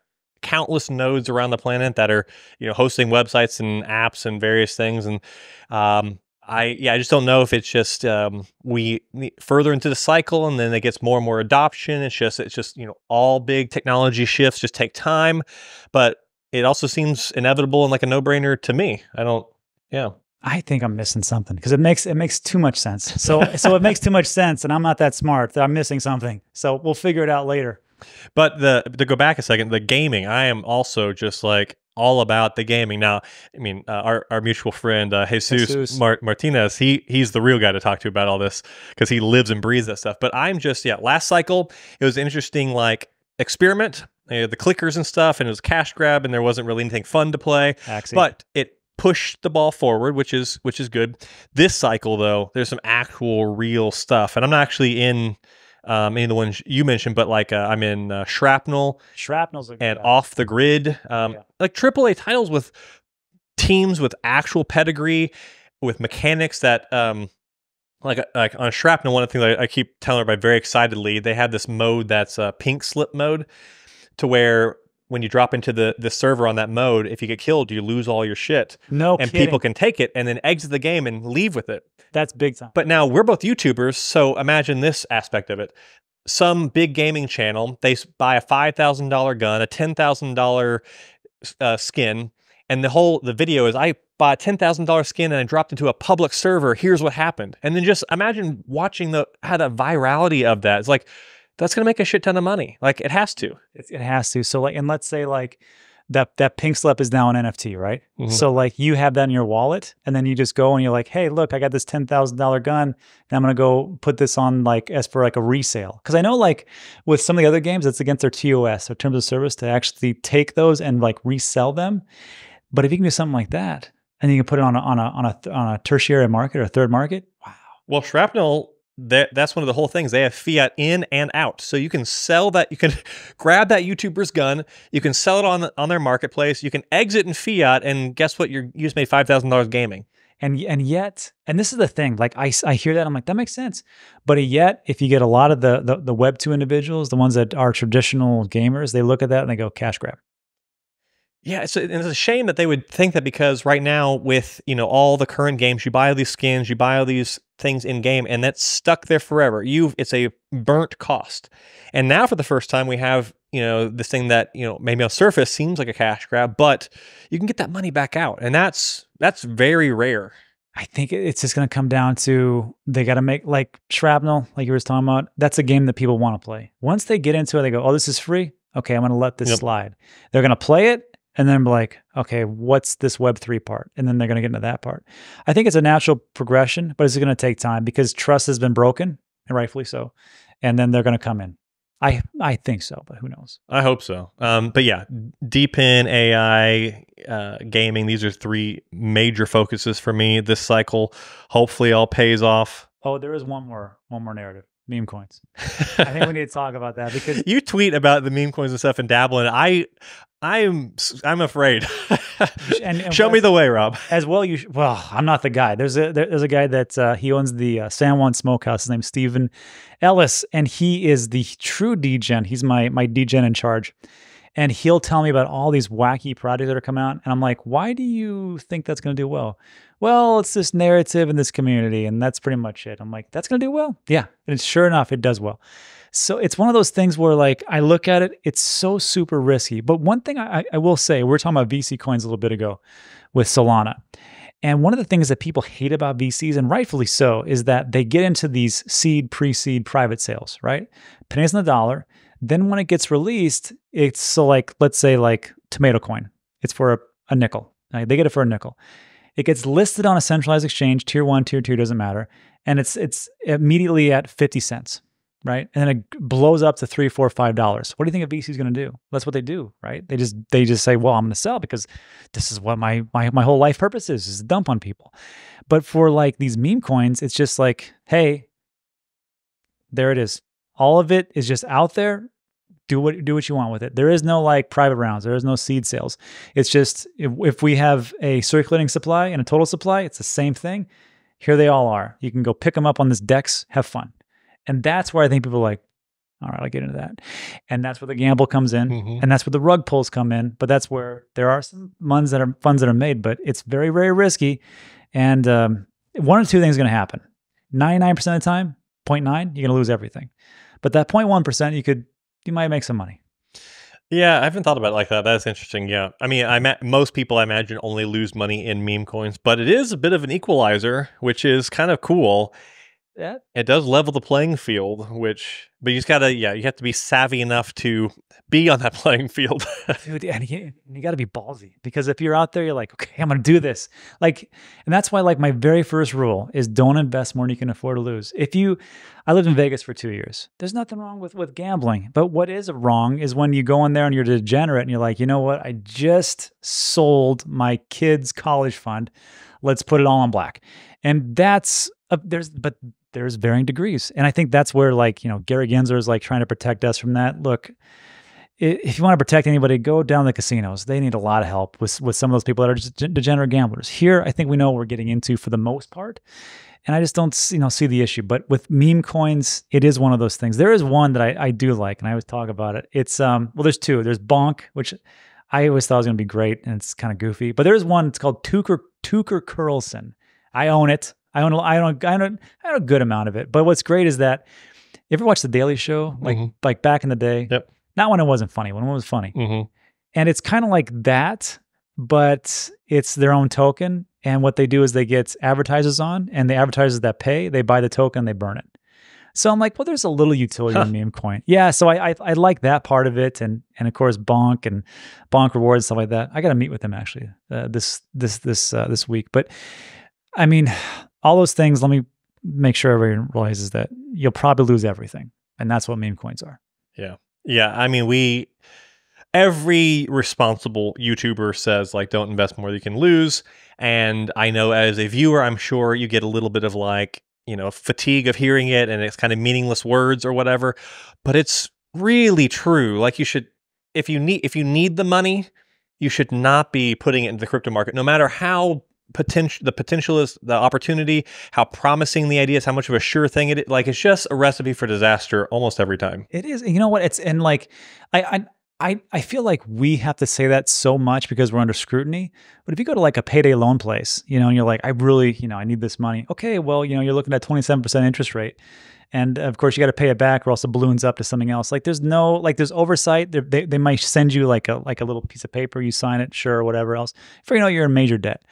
countless nodes around the planet that are you know hosting websites and apps and various things and um, I yeah, I just don't know if it's just um, we further into the cycle and then it gets more and more adoption. It's just it's just you know all big technology shifts just take time, but it also seems inevitable and like a no brainer to me. I don't yeah.
I think I'm missing something because it makes it makes too much sense. So so it makes too much sense, and I'm not that smart. I'm missing something. So we'll figure it out later.
But the to go back a second, the gaming, I am also just like all about the gaming. Now, I mean, uh, our, our mutual friend uh, Jesus, Jesus. Mar- Martinez, he he's the real guy to talk to about all this because he lives and breathes that stuff. But I'm just yeah. Last cycle, it was interesting, like experiment, uh, the clickers and stuff, and it was cash grab, and there wasn't really anything fun to play.
Axie.
But it pushed the ball forward, which is which is good. This cycle though, there's some actual real stuff, and I'm not actually in um, any of the ones you mentioned, but like uh, I'm in uh, Shrapnel,
Shrapnel's
and Off the Grid, um, yeah. like AAA titles with teams with actual pedigree, with mechanics that, um, like uh, like on Shrapnel, one of the things I, I keep telling everybody very excitedly, they have this mode that's a pink slip mode, to where when you drop into the the server on that mode, if you get killed, you lose all your shit.
No,
and
kidding.
people can take it and then exit the game and leave with it.
That's big time.
But now we're both YouTubers, so imagine this aspect of it. Some big gaming channel, they buy a five thousand dollar gun, a ten thousand uh, skin, and the whole the video is I bought a ten thousand dollar skin and I dropped into a public server. Here's what happened, and then just imagine watching the how the virality of that. It's like that's going to make a shit ton of money. Like it has to.
It, it has to. So like, and let's say like that that pink slip is now an NFT, right? Mm-hmm. So like you have that in your wallet, and then you just go and you're like, hey, look, I got this ten thousand dollar gun, and I'm gonna go put this on like as for like a resale. Because I know like with some of the other games, it's against their TOS, their terms of service, to actually take those and like resell them. But if you can do something like that, and you can put it on a on a on a on a tertiary market or a third market, wow.
Well, shrapnel that that's one of the whole things. They have fiat in and out, so you can sell that. You can grab that YouTuber's gun. You can sell it on on their marketplace. You can exit in fiat, and guess what? you just made five thousand dollars gaming.
And and yet, and this is the thing. Like I, I hear that I'm like that makes sense, but yet if you get a lot of the, the the Web two individuals, the ones that are traditional gamers, they look at that and they go cash grab.
Yeah, it's a, it's a shame that they would think that because right now with you know all the current games, you buy all these skins, you buy all these things in game, and that's stuck there forever. You, it's a burnt cost. And now for the first time, we have you know this thing that you know maybe on surface seems like a cash grab, but you can get that money back out, and that's that's very rare.
I think it's just going to come down to they got to make like shrapnel, like you were talking about. That's a game that people want to play. Once they get into it, they go, "Oh, this is free. Okay, I'm going to let this yep. slide." They're going to play it, and then I'm like, okay, what's this Web3 part? And then they're going to get into that part. I think it's a natural progression, but it's going to take time because trust has been broken, and rightfully so. And then they're going to come in. I I think so, but who knows?
I hope so. Um, but yeah, DePIN, AI, uh, gaming, these are three major focuses for me this cycle. Hopefully, all pays off.
Oh, there is one more, one more narrative meme coins. I think we need to talk about that because
you tweet about the meme coins and stuff and dabble in. I I'm I'm afraid. and, and Show me the way, Rob.
As well, you well, I'm not the guy. There's a there's a guy that uh, he owns the uh, San Juan Smokehouse. His name's Stephen Ellis, and he is the true degen. He's my my degen in charge, and he'll tell me about all these wacky projects that are coming out, and I'm like, why do you think that's going to do well? well, it's this narrative in this community, and that's pretty much it. I'm like, that's gonna do well. Yeah. And sure enough, it does well. So it's one of those things where like I look at it, it's so super risky. But one thing I, I will say, we are talking about VC coins a little bit ago with Solana. And one of the things that people hate about VCs, and rightfully so, is that they get into these seed, pre seed private sales, right? Pennies on the dollar. Then when it gets released, it's so like, let's say, like Tomato Coin, it's for a, a nickel. They get it for a nickel. It gets listed on a centralized exchange, tier one, tier two, doesn't matter. And it's it's immediately at 50 cents right? And then it blows up to three, four, five dollars. What do you think a VC is going to do? That's what they do, right? They just they just say, well, I'm going to sell because this is what my my my whole life purpose is, is to dump on people. But for like these meme coins, it's just like, hey, there it is. All of it is just out there. Do what do what you want with it. There is no like private rounds. There is no seed sales. It's just if, if we have a circulating supply and a total supply, it's the same thing. Here they all are. You can go pick them up on this DEX, have fun. And that's where I think people are like, all right, I'll get into that. And that's where the gamble comes in.
Mhm.
And that's where the rug pulls come in. But that's where there are some funds that are funds that are made, but it's very, very risky. And um, one or two things going to happen. 99% of the time, 0.9, you're going to lose everything. But that 0.1%, you could, you might make some money.
Yeah, I haven't thought about it like that. That's interesting. Yeah, I mean, I most people I imagine only lose money in meme coins, but it is a bit of an equalizer, which is kind of cool.
Yeah.
It does level the playing field, which, but you just gotta, yeah, you have to be savvy enough to be on that playing field.
Dude, and you, you got to be ballsy because if you're out there, you're like, okay, I'm to do this. Like, and that's why, like, my very first rule is don't invest more than you can afford to lose. If you, I lived in Vegas for two years. There's nothing wrong with with gambling, but what is wrong is when you go in there and you're degenerate and you're like, you know what? I just sold my kid's college fund. Let's put it all on black, and that's a, there's but there's varying degrees, and I think that's where like you know Gary Gensler is like trying to protect us from that. Look, if you want to protect anybody, go down the casinos. They need a lot of help with with some of those people that are just degenerate gamblers. Here, I think we know we're getting into for the most part, and I just don't s- you know see the issue. But with meme coins, it is one of those things. There is one that I, I do like, and I always talk about it. It's um well, there's two. There's Bonk, which I always thought was going to be great, and it's kind of goofy. But there's one. It's called Tucker Tucker Curlson. I own it. I own. a- I own. I own. I own a good amount of it. But what's great is that if you ever watch the Daily Show, like
Mhm.
like back in the day.
Yep.
Not when it wasn't funny. When it was funny,
hmm
and it's kind of like that, but it's their own token. And what they do is they get advertisers on, and the advertisers that pay, they buy the token, they burn it. So I'm like, well, there's a little utility
Huh.
in meme coin. Yeah, so I, I I like that part of it, and and of course Bonk and Bonk rewards stuff like that. I got to meet with them actually uh, this this this uh, this week. But I mean, all those things. Let me make sure everyone realizes that you'll probably lose everything, and that's what meme coins are.
Yeah, Yeah. I mean, we every responsible YouTuber says like don't invest more than you can lose. And I know as a viewer, I'm sure you get a little bit of like, you know, fatigue of hearing it and it's kind of meaningless words or whatever. But it's really true. Like you should if you need if you need the money, you should not be putting it into the crypto market, no matter how potential the potential is the opportunity how promising the idea is how much of a sure thing it is like it's just a recipe for disaster almost every time
It is. You know what? It's and like I I I I feel like we have to say that so much because we're under scrutiny. But if you go to like a payday loan place, you know, and you're like, I really, you know, I need this money. Okay, well, you know, you're looking at 27% interest rate. And of course, you got to pay it back, or else it balloons up to something else. Like, there's no, like, there's oversight. They, they, they might send you like a like a little piece of paper, you sign it, sure, whatever else. For you know, you're in major debt.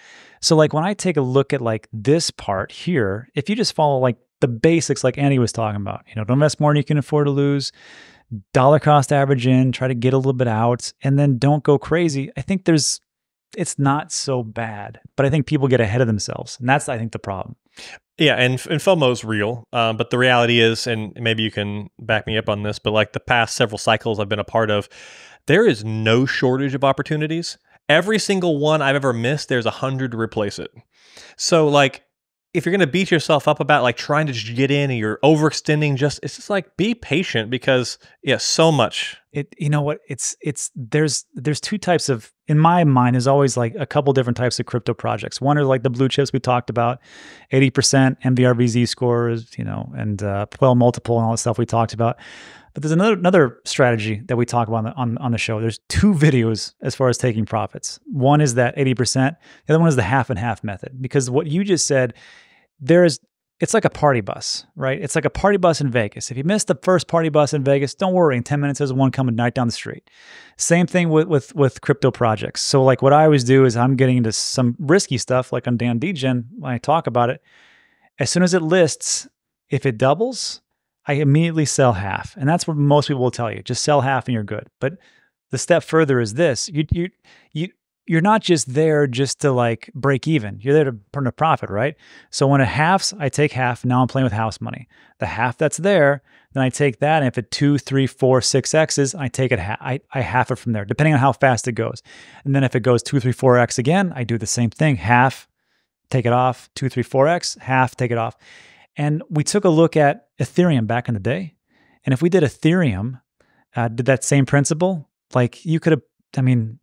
So, like, when I take a look at like this part here, if you just follow like the basics, like Andy was talking about, you know, don't invest more than you can afford to lose dollar cost average in, try to get a little bit out, and then don't go crazy. I think there's it's not so bad, but I think people get ahead of themselves, and that's I think the problem.
Yeah, and, and FOMO is real, um, but the reality is, and maybe you can back me up on this, but like the past several cycles I've been a part of, there is no shortage of opportunities. Every single one I've ever missed, there's a hundred to replace it. So like, if you're gonna beat yourself up about like trying to get in and you're overextending, just it's just like be patient because yeah, so much.
It you know what it's it's there's there's two types of in my mind is always like a couple different types of crypto projects. One are like the blue chips we talked about, eighty percent MVRV Z scores, you know, and uh, Puell multiple and all that stuff we talked about. But there's another another strategy that we talk about on the, on, on the show. There's two videos as far as taking profits. One is that 80%, the other one is the half and half method. Because what you just said, there is it's like a party bus, right? It's like a party bus in Vegas. If you missed the first party bus in Vegas, don't worry. In 10 minutes, there's one coming right down the street. Same thing with, with, with crypto projects. So like what I always do is I'm getting into some risky stuff like on Dan Degen when I talk about it. As soon as it lists, if it doubles, I immediately sell half. And that's what most people will tell you. Just sell half and you're good. But the step further is this. You you you you're not just there just to like break even. You're there to earn a profit, right? So when it halves, I take half. Now I'm playing with house money. The half that's there, then I take that. And if it two, three, four, six X's, I take it. I I half it from there, depending on how fast it goes. And then if it goes two, three, four X again, I do the same thing. Half, take it off. Two, three, four X, half, take it off. And we took a look at Ethereum back in the day. And if we did Ethereum, uh, did that same principle, like you could have, I mean,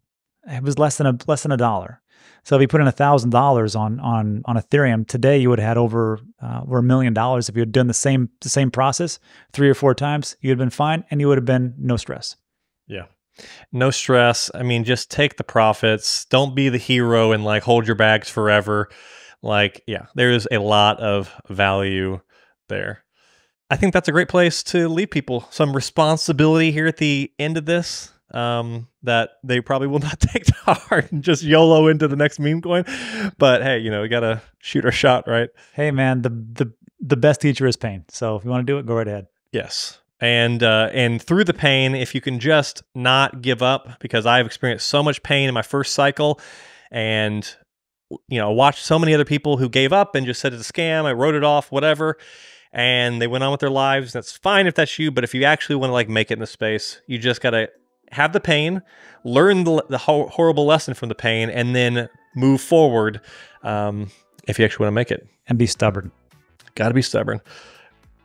it was less than a less than a dollar. So if you put in a thousand dollars on on on Ethereum today, you would have had over uh, over a million dollars. If you had done the same the same process three or four times, you'd have been fine, and you would have been no stress.
Yeah, no stress. I mean, just take the profits. Don't be the hero and like hold your bags forever. Like, yeah, there is a lot of value there. I think that's a great place to leave people some responsibility here at the end of this um, that they probably will not take to heart and just YOLO into the next meme coin. But hey, you know, we gotta shoot our shot, right?
Hey, man, the the the best teacher is pain. So if you want to do it, go right ahead.
Yes. And uh, and through the pain, if you can just not give up, because I've experienced so much pain in my first cycle, and you know, watched so many other people who gave up and just said it's a scam. I wrote it off, whatever and they went on with their lives. That's fine if that's you, but if you actually want to like make it in the space, you just gotta have the pain, learn the, the ho- horrible lesson from the pain, and then move forward um, if you actually want to make it.
And be stubborn.
Got to be stubborn.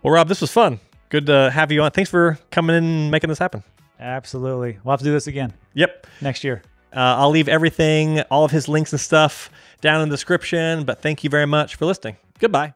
Well, Rob, this was fun. Good to have you on. Thanks for coming in and making this happen.
Absolutely. We'll have to do this again.
Yep.
Next year.
Uh, I'll leave everything, all of his links and stuff down in the description. But thank you very much for listening. Goodbye.